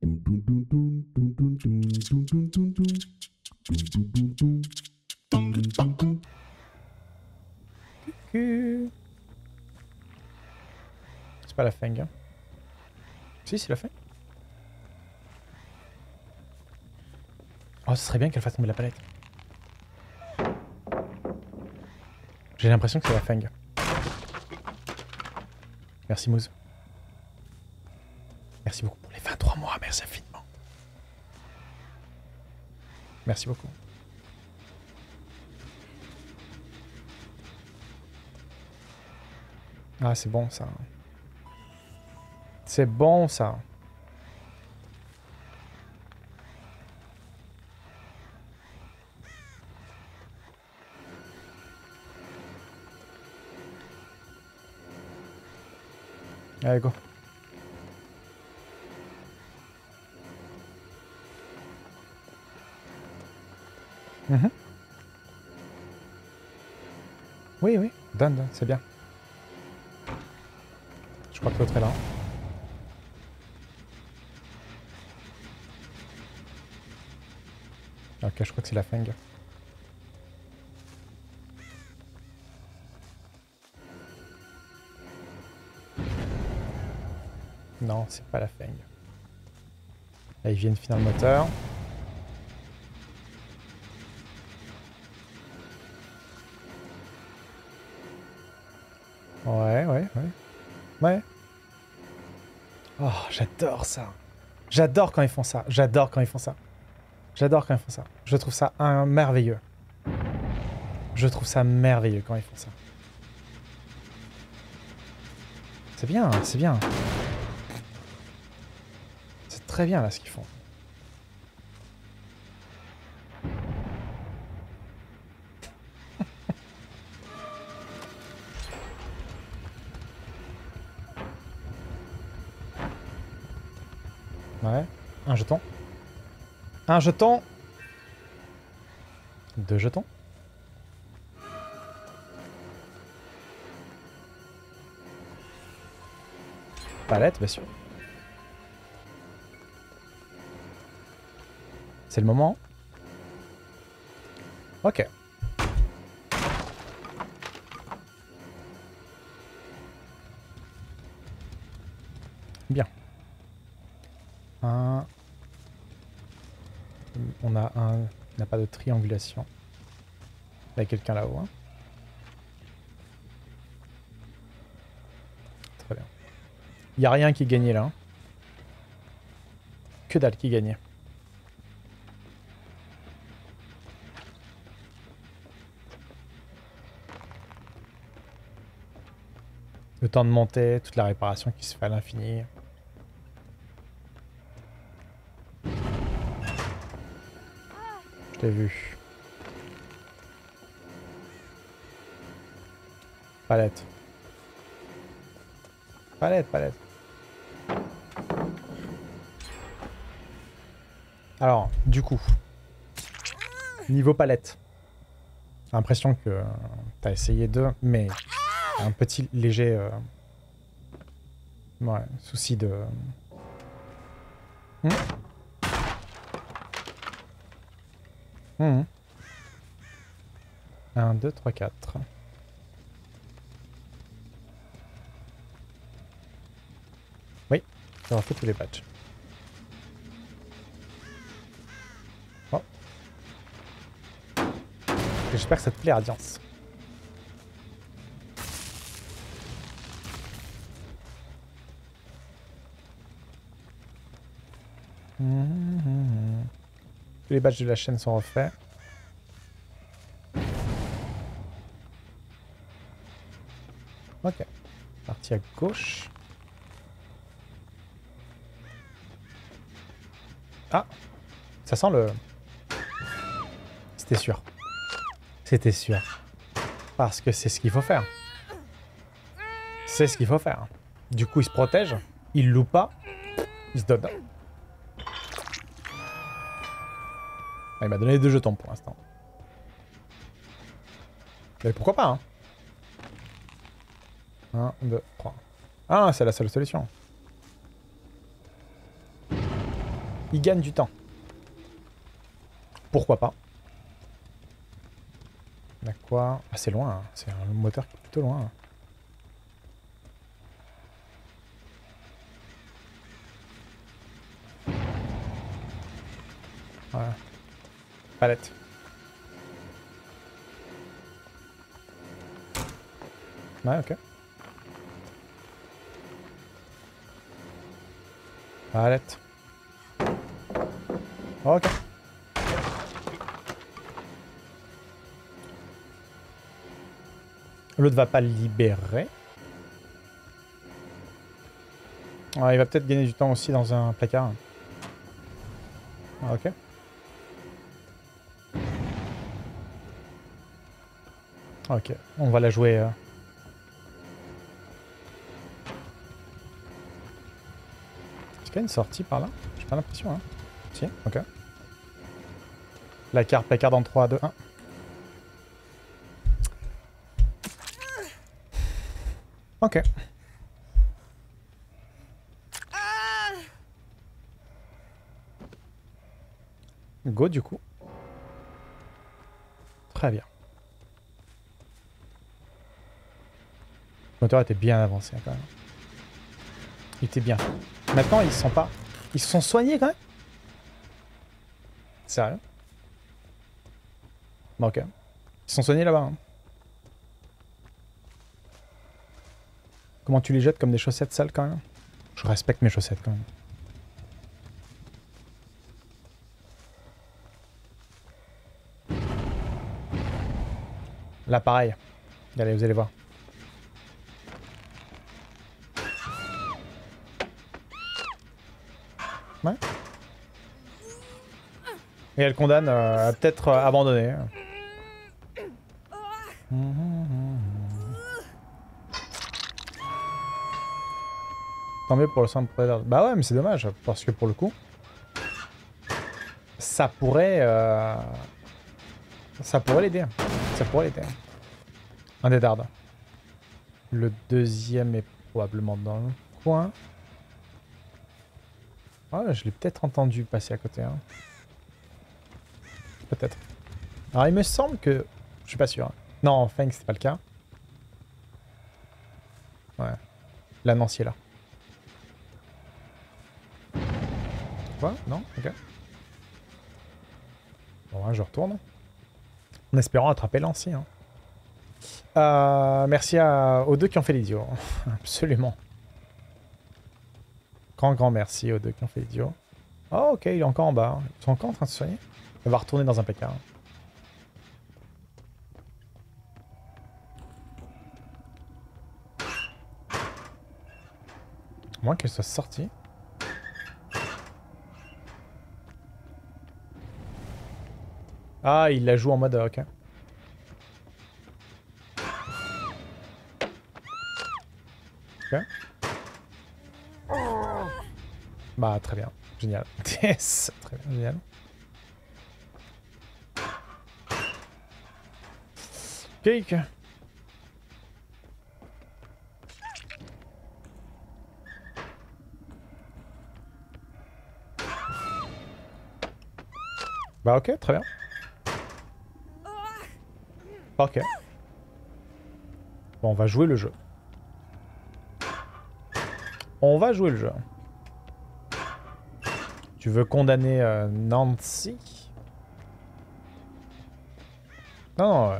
C'est pas la Feng. Hein. Si, c'est la Feng. Oh, ce serait bien qu'elle fasse tomber la palette. J'ai l'impression que c'est la Feng. Merci Mouz. Merci beaucoup merci infiniment. Merci beaucoup. Ah, c'est bon ça. C'est bon ça. Allez, go. Mhm. Oui, oui, donne, donne, c'est bien. Je crois que l'autre est là. Ok, je crois que c'est la Feng. Non, c'est pas la Feng. Là, ils viennent finir le moteur. Ouais, ouais, ouais. Ouais. Oh, j'adore ça. J'adore quand ils font ça. J'adore quand ils font ça. J'adore quand ils font ça. Je trouve ça merveilleux. Je trouve ça merveilleux quand ils font ça. C'est bien, c'est bien. C'est très bien là ce qu'ils font. Un jeton. Deux jetons. Palette, bien sûr. C'est le moment. Ok. Bien. Un. On a un. n'a pas de triangulation. Il y a quelqu'un là-haut. hein. Très bien. Il n'y a rien qui gagnait là. hein. Que dalle qui gagnait. Le temps de monter, toute la réparation qui se fait à l'infini. T'ai vu. Palette. Palette, palette. Alors, du coup. Niveau palette. L'impression que t'as essayé de, mais un petit léger euh, ouais, souci de... Hmm? Hmm. 1, 2, 3, 4. Oui, on fait tous les patchs. Oh. J'espère que ça te plaît, Radiance. Les badges de la chaîne sont refaits. Ok. Partie à gauche. Ah Ça sent le... C'était sûr. C'était sûr. Parce que c'est ce qu'il faut faire. C'est ce qu'il faut faire. Du coup, il se protège. Il loue pas. Il se donne. Ah, il m'a donné deux jetons pour l'instant. Mais pourquoi pas, hein 1, 2, 3. Ah, c'est la seule solution. Il gagne du temps. Pourquoi pas quoi Ah, c'est loin. hein. C'est un moteur qui est plutôt loin. Voilà. Palette. Ouais, ok. Palette. Ok. L'autre va pas libérer. Ouais, il va peut-être gagner du temps aussi dans un placard. Ah, ok. Ok, on va la jouer. euh. Est-ce qu'il y a une sortie par là? J'ai pas l'impression, hein. Si, ok. La carte, placard dans 3, 2, 1. Ok. Go du coup. Très bien. Le moteur était bien avancé quand même. Il était bien. Maintenant ils sont pas. Ils se sont soignés quand même Sérieux Bon ok. Ils sont soignés là-bas. hein. Comment tu les jettes comme des chaussettes sales quand même? Je respecte mes chaussettes quand même. Là pareil. Allez, vous allez voir. Et elle condamne euh, à peut-être euh, abandonner. Tant mieux pour le prédateur. Bah ouais, mais c'est dommage, parce que pour le coup, ça pourrait... euh, Ça pourrait l'aider. Ça pourrait l'aider. Un des dards. Le deuxième est probablement dans le coin. Ah, je l'ai peut-être entendu passer à côté. hein. Peut-être. Alors, il me semble que... Je suis pas sûr. hein. Non, Feng, c'était pas le cas. Ouais. La Nancy est là. Quoi? Non? Ok. Bon, hein, je retourne. En espérant attraper Lancy. Hein. Euh, merci aux deux qui ont fait l'idiot. Absolument. Grand, grand merci aux deux qui ont fait l'idiot. Oh, ok, il est encore en bas. Ils sont encore en train de se soigner. Il va retourner dans un placard. Moins qu'elle soit sortie. Ah, il la joue en mode euh, ok. Ok. Bah, très bien. Génial. Yes, très bien, génial. Cake. Bah ok, très bien. Ok. Bon, on va jouer le jeu. On va jouer le jeu. Tu veux condamner euh, Nancy? Non, euh.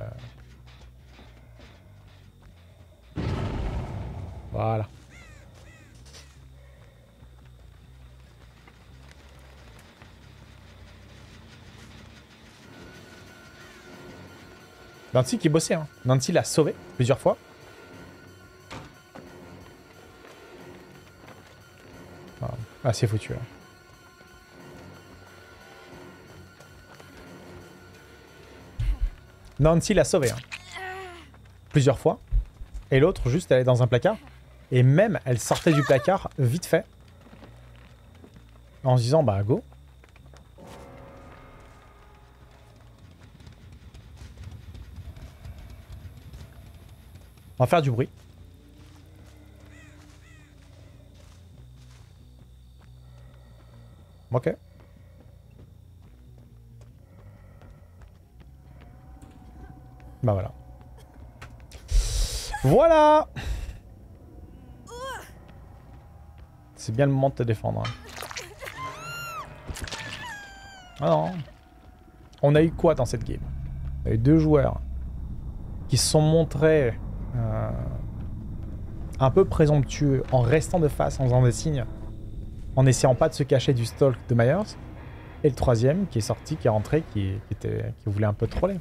Voilà. Nancy qui bossait, hein. Nancy l'a sauvé plusieurs fois. Ah, c'est foutu. hein. Nancy l'a sauvé. hein. Plusieurs fois. Et l'autre, juste, elle est dans un placard. Et même, elle sortait du placard vite fait. En se disant, bah, go. On va faire du bruit. Ok. Bah voilà. Voilà C'est bien le moment de te défendre. hein. Ah non. On a eu quoi dans cette game? On a eu deux joueurs qui se sont montrés euh, un peu présomptueux en restant de face, en faisant des signes, en essayant pas de se cacher du stalk de Myers. Et le troisième qui est sorti, qui est rentré, qui, qui était, qui voulait un peu troller.